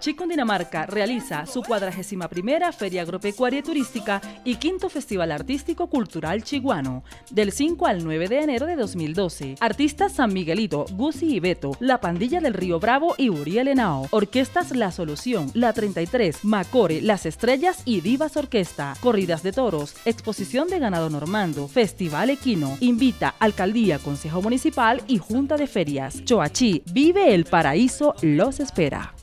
Chicundinamarca realiza su cuadragésima primera Feria Agropecuaria Turística y quinto Festival Artístico Cultural Chiguano, del 5 al 9 de enero de 2012. Artistas San Miguelito, Gusi y Beto, La Pandilla del Río Bravo y Uriel Henao. Orquestas La Solución, La 33, Macore, Las Estrellas y Divas Orquesta. Corridas de toros, exposición de ganado normando, Festival Equino. Invita Alcaldía, Consejo Municipal y Junta de Ferias. Choachí, vive el paraíso, los espera.